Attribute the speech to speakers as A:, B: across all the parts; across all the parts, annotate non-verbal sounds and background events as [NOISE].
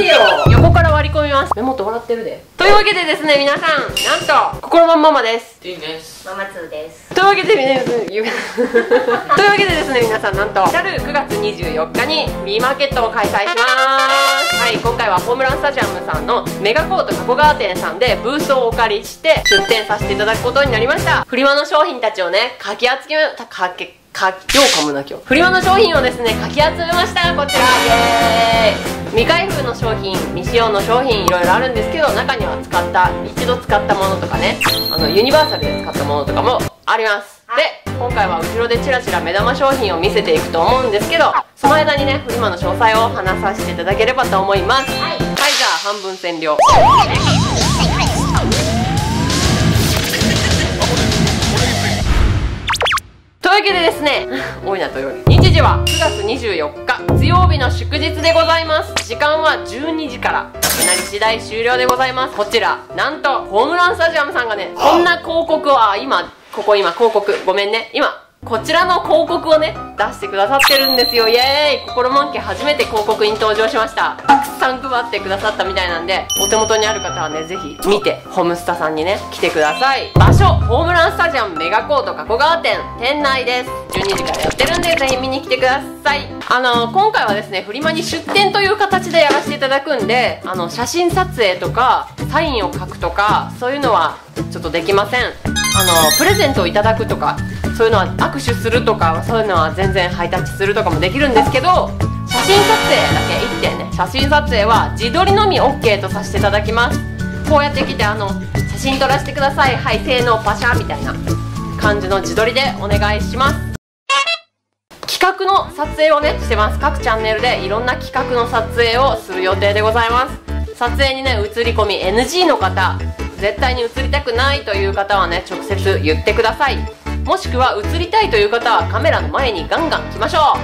A: ってよ。横から割り込みます。目元笑ってるで。というわけでですね皆さんなんと心まんママです。
B: いいです。
C: ママツーです。
A: というわけで皆さん [LAUGHS] というわけでですね皆さんなんと来る9月24日にフリーマーケットを開催します。はい今回はホームランスタジアムさんのメガコート加古川店さんでブースをお借りして出店させていただくことになりました。フリマの商品たちをねかき集めたかけかようかむな今日。フリマの商品をですねかき集めました。こちら。イエーイ。未開封の商品未使用の商品いろいろあるんですけど中には使った一度使ったものとかね。あのユニバーサルで使ったものとかもあります。で今回は後ろでチラチラ目玉商品を見せていくと思うんですけどその間にねフリマの詳細を話させていただければと思います。はい、はい、じゃあ半分占領わけでですね多いなという日。時は9月24日月曜日の祝日でございます。時間は12時からなくなり次第終了でございます。こちらなんとホームランスタジアムさんがねこんな広告は今ここ今広告ごめんね。今こちらの広告をね出してくださってるんですよ。イエーイ。心満家初めて広告に登場しました。たくさん配ってくださったみたいなんでお手元にある方はねぜひ見てホームスタさんにね来てください。場所ホームランスタジアムメガコート加古川店。店内です。12時からやってるんでぜひ見に来てください。あの今回はですねフリマに出店という形でやらせていただくんであの写真撮影とかサインを書くとかそういうのはちょっとできません。あのプレゼントをいただくとかそういうのは握手するとかそういうのは全然ハイタッチするとかもできるんですけど写真撮影だけ1点ね写真撮影は自撮りのみ OK とさせていただきます。こうやって来てあの写真撮らせてください。はい性能パシャみたいな感じの自撮りでお願いします。企画の撮影をねしてます。各チャンネルでいろんな企画の撮影をする予定でございます。撮影にね映り込み NG の方絶対に映りたくないという方はね直接言ってください。もしくは映りたいという方はカメラの前にガンガン来ましょ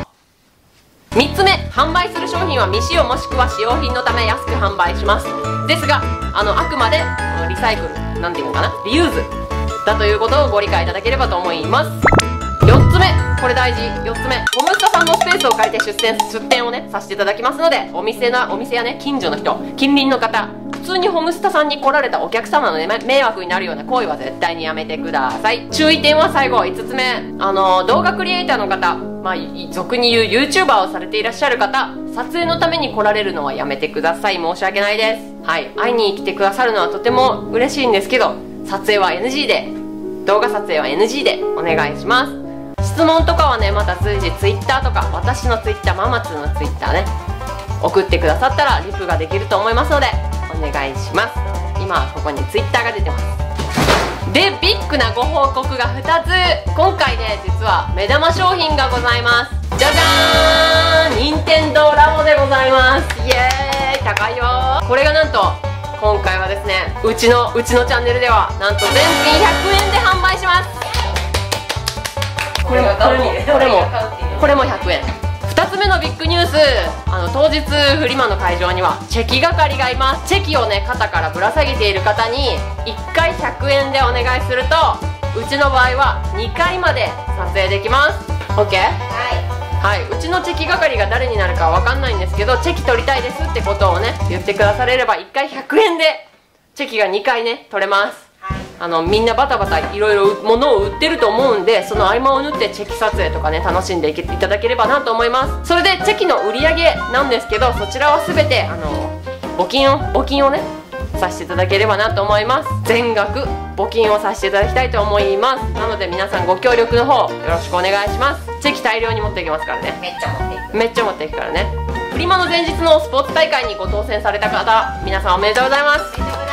A: う。3つ目販売する商品は未使用もしくは使用品のため安く販売します。ですがあのあくまであのリサイクルなんていうのかなリユーズだということをご理解いただければと思います。4つ目これ大事。4つ目ホムスタさんのスペースを借りて出店出店をねさせていただきますのでお店なお店やね近所の人近隣の方通にホームスタさんに来られたお客様の、ね、迷惑になるような行為は絶対にやめてください。注意点は最後5つ目。あの動画クリエイターの方まあ俗に言う YouTuber をされていらっしゃる方撮影のために来られるのはやめてください。申し訳ないです。はい。会いに来てくださるのはとても嬉しいんですけど撮影は NG で。動画撮影は NG でお願いします。質問とかはねまた随時 Twitter とか私の Twitter ママツの Twitter ね送ってくださったらリプができると思いますのでお願いします。今ここに Twitter が出てます。でビッグなご報告が2つ。今回ね実は目玉商品がございます。じゃじゃーん。任天堂ラボでございます。イエーイ。高いよ。これがなんと今回はですねうちのうちのチャンネルではなんと全品100円で販売します。これもこれもこれもこれも100円。2つ目のビッグニュース。あの当日フリマの会場にはチェキ係がいます。チェキをね肩からぶら下げている方に1回100円でお願いするとうちの場合は2回まで撮影できます。OK? はい、はい、うちのチェキ係が誰になるかわかんないんですけどチェキ取りたいですってことをね言ってくだされれば1回100円でチェキが2回ね取れますあのみんなバタバタいろいろ物を売ってると思うんでその合間を縫ってチェキ撮影とかね楽しんでいけいただければなと思います。それでチェキの売り上げなんですけどそちらは全てあの募金を募金をねさせていただければなと思います。全額募金をさせていただきたいと思います。なので皆さんご協力の方よろしくお願いします。チェキ大量に持っていきますからね。
C: めっちゃ持っていく。
A: めっちゃ持っていくからね。フリマの前日のスポーツ大会にご当選された方皆さんおめでとうございます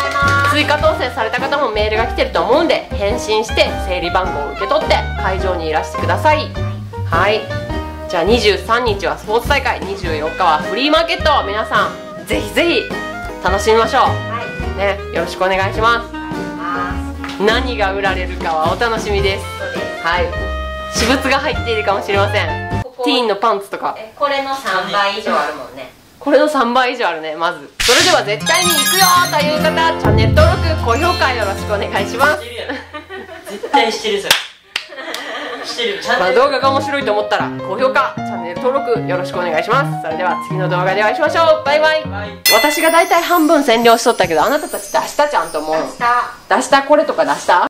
A: 追加当選された方もメールが来てると思うんで返信して整理番号を受け取って会場にいらしてください。はい。じゃあ23日はスポーツ大会24日はフリーマーケット。皆さんぜひぜひ楽しみましょう。
C: はい。
A: ねよろしくお願いします。何が売られるかはお楽しみです。はい。私物が入っているかもしれません。ティーンのパンツとか。
C: えこれの3倍以上あるもんね
A: これの3倍以上あるねまず。それでは絶対に行くよという方チャンネル登録高評価よろしくお願いします。
B: 絶対してるそれ。してる。[LAUGHS]
A: まあ、動画が面白いと思ったら高評価チャンネル登録よろしくお願いします。それでは次の動画でお会いしましょう。バイバイ。
B: はい
A: 私が大体半分占領しとったけどあなたたち出したちゃんと思う。
C: 明日
A: 出した？これとか出した？